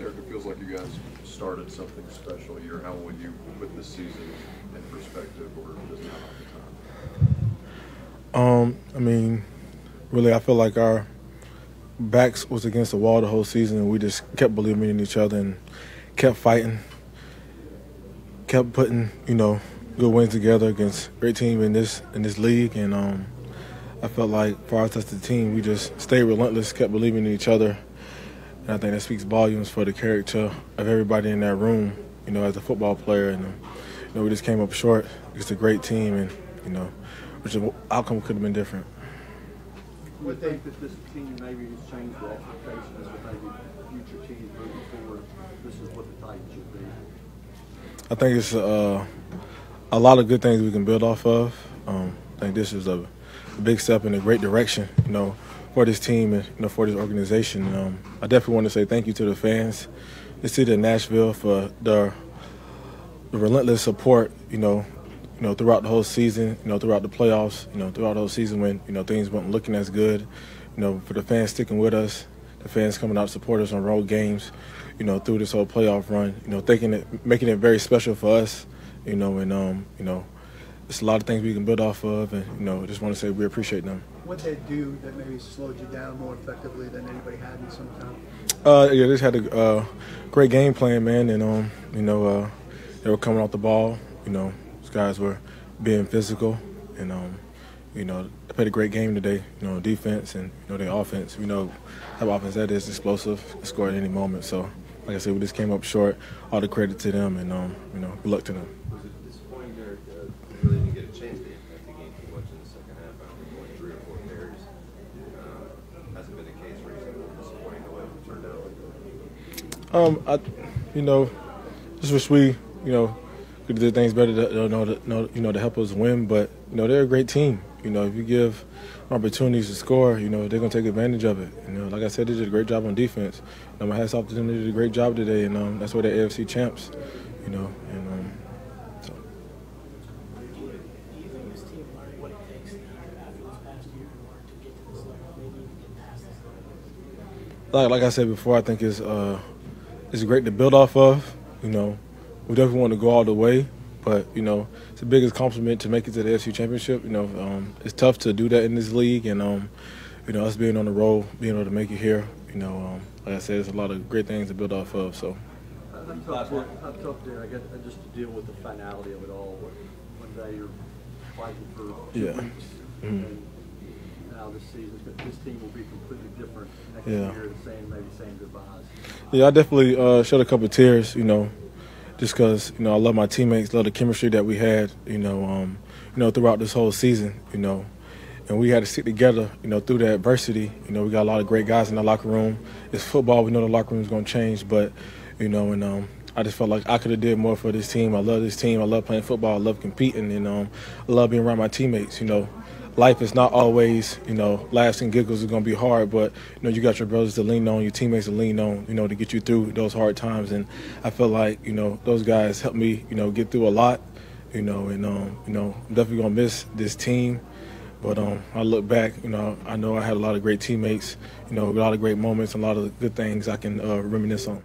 Derrick, it feels like you guys started something special here. How would you put this season in perspective or just not off the time? Um, I mean, really, I feel like our backs was against the wall the whole season, and we just kept believing in each other and kept fighting, kept putting, you know, good wins together against great team in this in this league, and um, I felt like for us as the team, we just stayed relentless, kept believing in each other, and I think that speaks volumes for the character of everybody in that room, you know, as a football player, and um, you know, we just came up short. It's a great team, and you know, which the outcome could have been different. would think that this team maybe has changed the expectations of maybe future teams moving forward. This is what the Titans should be. I think it's uh, a lot of good things we can build off of. Um, I think this is a, a big step in a great direction, you know, for this team and you know for this organization. Um, I definitely want to say thank you to the fans, the city of Nashville for the, the relentless support, you know, you know throughout the whole season, you know throughout the playoffs, you know throughout the whole season when you know things weren't looking as good, you know for the fans sticking with us, the fans coming out to support us on road games, you know through this whole playoff run, you know taking it, making it very special for us, you know, and um, you know, it's a lot of things we can build off of, and you know, just want to say we appreciate them. What they do that maybe slowed you down more effectively than anybody had in some time? Uh, yeah, they just had a uh, great game plan, man, and um, you know, uh, they were coming off the ball. You know, these guys were being physical, and um, you know, they played a great game today. You know, defense and you know their offense. You know, how offense that is explosive, score at any moment. So, like I said, we just came up short. All the credit to them, and um, you know, good luck to them. Was it disappointing, Derrick, uh, you really didn't get a chance to impact the game too much in the second half after going three or four carries? Uh, hasn't been the case recently. Disappointing the way it turned out. Um, I, you know, just wish we, you know, could do things better to, you know, to, you know, to help us win. But you know, they're a great team. You know, if you give opportunities to score, you know, they're gonna take advantage of it. You know, like I said, they did a great job on defense. You my hats off to them. They did a great job today, and um, that's why they're AFC champs. You know, and um, so. Like like I said before, I think it's uh it's great to build off of. You know, we definitely want to go all the way, but you know, it's the biggest compliment to make it to the AFC Championship. You know, um, it's tough to do that in this league, and um, you know, us being on the road, being able to make it here. You know, um, like I said, there's a lot of great things to build off of. So. How tough, how tough there, I guess, just to deal with the finality of it all. When one day you're fighting for two Yeah. weeks, Mhm. and now this season, but this team will be completely different next Yeah. year, the same, maybe same goodbyes. Yeah, I definitely uh, shed a couple of tears, you know, just because you know I love my teammates, love the chemistry that we had, you know, um, you know throughout this whole season, you know, and we had to stick together, you know, through the adversity. You know, we got a lot of great guys in the locker room. It's football. We know the locker room is going to change, but you know, and um, I just felt like I could have did more for this team. I love this team. I love playing football. I love competing, and um, I love being around my teammates. You know, life is not always, you know, laughs and giggles is going to be hard, but you know, you got your brothers to lean on, your teammates to lean on, you know, to get you through those hard times. And I feel like, you know, those guys helped me, you know, get through a lot. You know, and um, you know, I'm definitely gonna miss this team. But um, I look back, you know, I know I had a lot of great teammates, you know, a lot of great moments, a lot of good things I can uh, reminisce on.